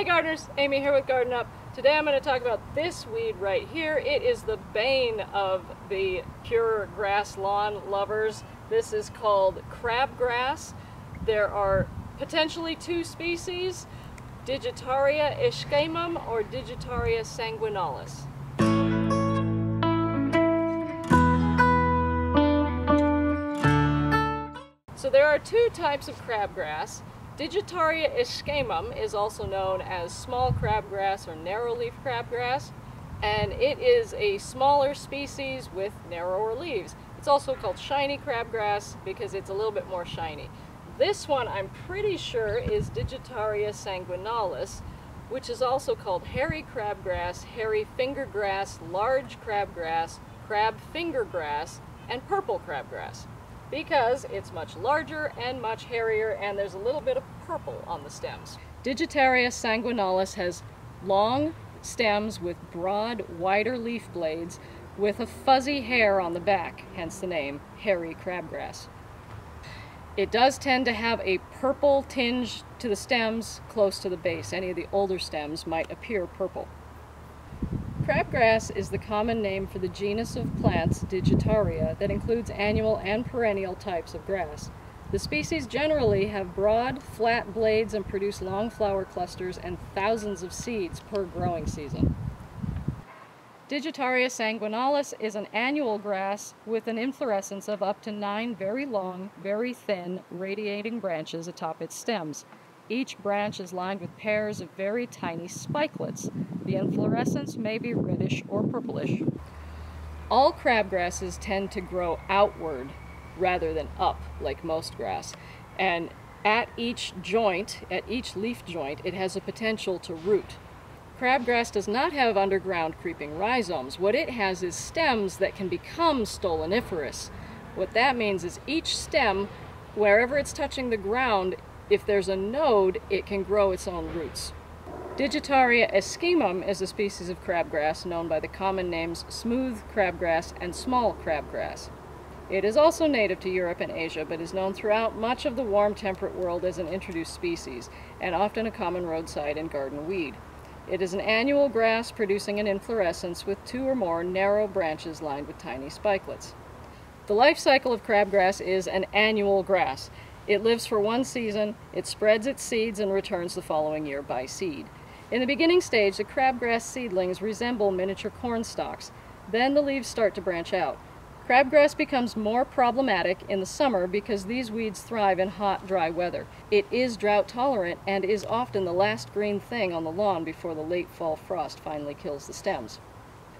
Hey gardeners, Amy here with Garden Up. Today I'm going to talk about this weed right here. It is the bane of the pure grass lawn lovers. This is called crabgrass. There are potentially two species, Digitaria ischaemum or Digitaria sanguinalis. So there are two types of crabgrass. Digitaria ischaemum is also known as small crabgrass or narrow-leaf crabgrass, and it is a smaller species with narrower leaves. It's also called shiny crabgrass because it's a little bit more shiny. This one I'm pretty sure is Digitaria sanguinalis, which is also called hairy crabgrass, hairy fingergrass, large crabgrass, crab fingergrass, and purple crabgrass because it's much larger and much hairier and there's a little bit of purple on the stems. Digitaria sanguinalis has long stems with broad, wider leaf blades with a fuzzy hair on the back, hence the name hairy crabgrass. It does tend to have a purple tinge to the stems close to the base. Any of the older stems might appear purple. Crabgrass is the common name for the genus of plants, Digitaria, that includes annual and perennial types of grass. The species generally have broad, flat blades and produce long flower clusters and thousands of seeds per growing season. Digitaria sanguinalis is an annual grass with an inflorescence of up to nine very long, very thin, radiating branches atop its stems. Each branch is lined with pairs of very tiny spikelets. The inflorescence may be reddish or purplish. All crabgrasses tend to grow outward rather than up like most grass. And at each joint, at each leaf joint, it has a potential to root. Crabgrass does not have underground creeping rhizomes. What it has is stems that can become stoloniferous. What that means is each stem, wherever it's touching the ground, if there's a node, it can grow its own roots. Digitaria ischaemum is a species of crabgrass known by the common names smooth crabgrass and small crabgrass. It is also native to Europe and Asia, but is known throughout much of the warm temperate world as an introduced species, and often a common roadside and garden weed. It is an annual grass producing an inflorescence with two or more narrow branches lined with tiny spikelets. The life cycle of crabgrass is an annual grass. It lives for one season, it spreads its seeds and returns the following year by seed. In the beginning stage, the crabgrass seedlings resemble miniature corn stalks. Then the leaves start to branch out. Crabgrass becomes more problematic in the summer because these weeds thrive in hot, dry weather. It is drought tolerant and is often the last green thing on the lawn before the late fall frost finally kills the stems.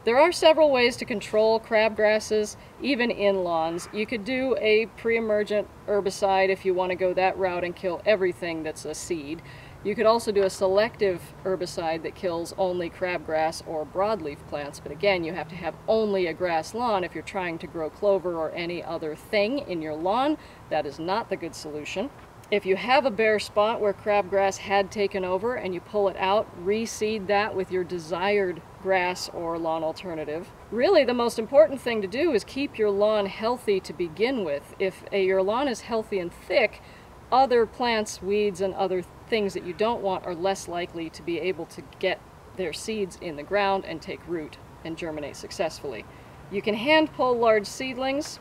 There are several ways to control crabgrasses, even in lawns. You could do a pre-emergent herbicide if you want to go that route and kill everything that's a seed. You could also do a selective herbicide that kills only crabgrass or broadleaf plants, but again, you have to have only a grass lawn if you're trying to grow clover or any other thing in your lawn. That is not the good solution. If you have a bare spot where crabgrass had taken over and you pull it out, reseed that with your desired grass or lawn alternative. Really the most important thing to do is keep your lawn healthy to begin with. If a, your lawn is healthy and thick, other plants, weeds, and other things that you don't want are less likely to be able to get their seeds in the ground and take root and germinate successfully. You can hand pull large seedlings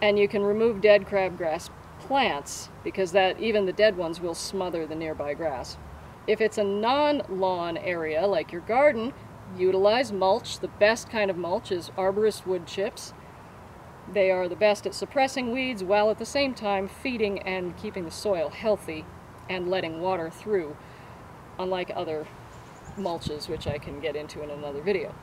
and you can remove dead crabgrass plants because that even the dead ones will smother the nearby grass. If it's a non-lawn area like your garden, utilize mulch. The best kind of mulch is arborist wood chips. They are the best at suppressing weeds while at the same time feeding and keeping the soil healthy and letting water through, unlike other mulches, which I can get into in another video.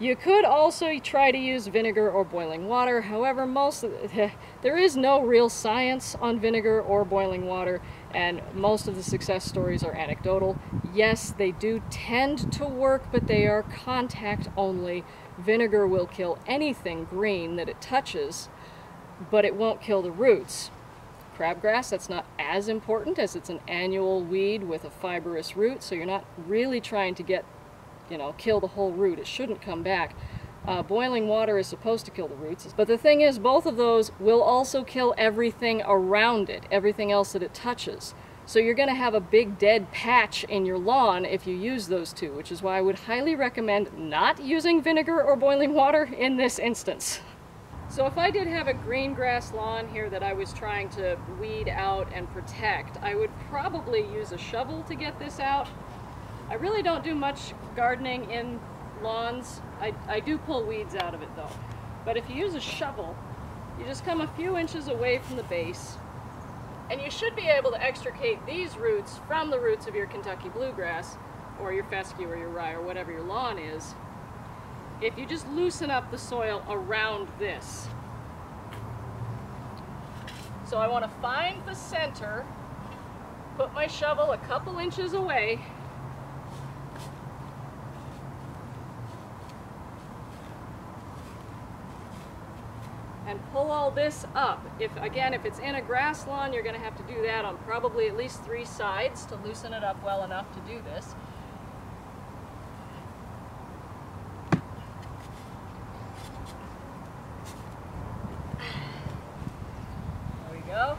You could also try to use vinegar or boiling water. However, most the, there is no real science on vinegar or boiling water, and most of the success stories are anecdotal. Yes, they do tend to work, but they are contact only. Vinegar will kill anything green that it touches, but it won't kill the roots. Crabgrass, that's not as important as it's an annual weed with a fibrous root, so you're not really trying to get you know, kill the whole root. It shouldn't come back. Uh, boiling water is supposed to kill the roots. But the thing is, both of those will also kill everything around it, everything else that it touches. So you're going to have a big dead patch in your lawn if you use those two, which is why I would highly recommend not using vinegar or boiling water in this instance. So if I did have a green grass lawn here that I was trying to weed out and protect, I would probably use a shovel to get this out. I really don't do much gardening in lawns. I, I do pull weeds out of it though. But if you use a shovel, you just come a few inches away from the base, and you should be able to extricate these roots from the roots of your Kentucky bluegrass, or your fescue or your rye or whatever your lawn is, if you just loosen up the soil around this. So I want to find the center, put my shovel a couple inches away, pull all this up. If Again, if it's in a grass lawn, you're going to have to do that on probably at least three sides to loosen it up well enough to do this. go.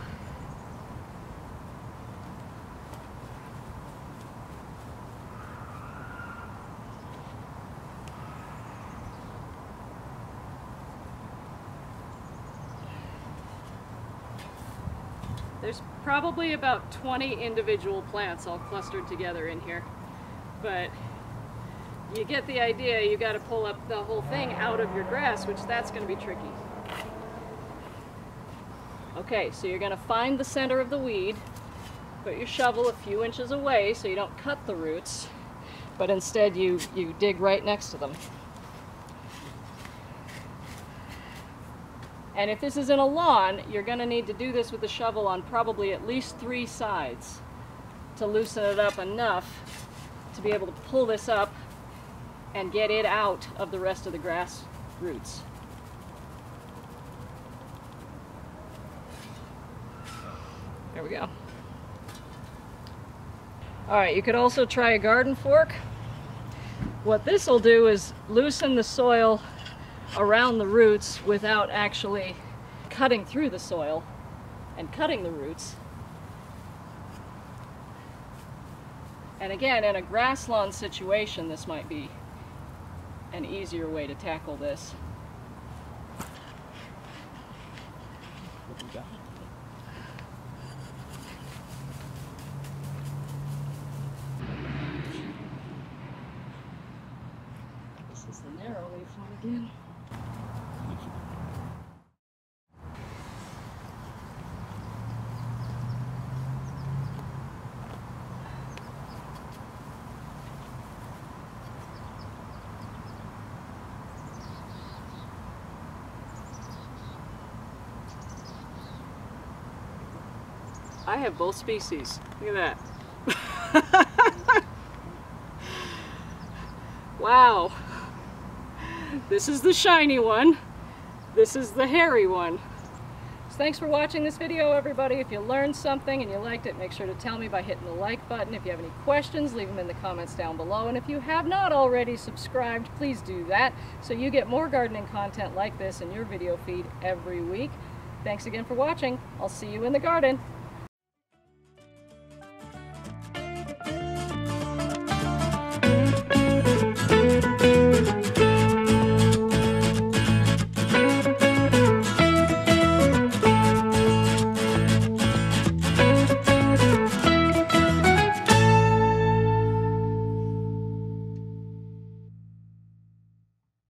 There's probably about 20 individual plants all clustered together in here, but you get the idea, you got to pull up the whole thing out of your grass, which that's going to be tricky. Okay, so you're going to find the center of the weed, put your shovel a few inches away so you don't cut the roots, but instead you, you dig right next to them. And if this is in a lawn, you're going to need to do this with a shovel on probably at least three sides to loosen it up enough to be able to pull this up and get it out of the rest of the grass roots. There we go. All right, you could also try a garden fork. What this will do is loosen the soil around the roots without actually cutting through the soil and cutting the roots. And again, in a grass lawn situation, this might be an easier way to tackle this. This is the narrow leaf one again. I have both species. Look at that. wow. This is the shiny one. This is the hairy one. So thanks for watching this video, everybody. If you learned something and you liked it, make sure to tell me by hitting the like button. If you have any questions, leave them in the comments down below. And if you have not already subscribed, please do that so you get more gardening content like this in your video feed every week. Thanks again for watching. I'll see you in the garden.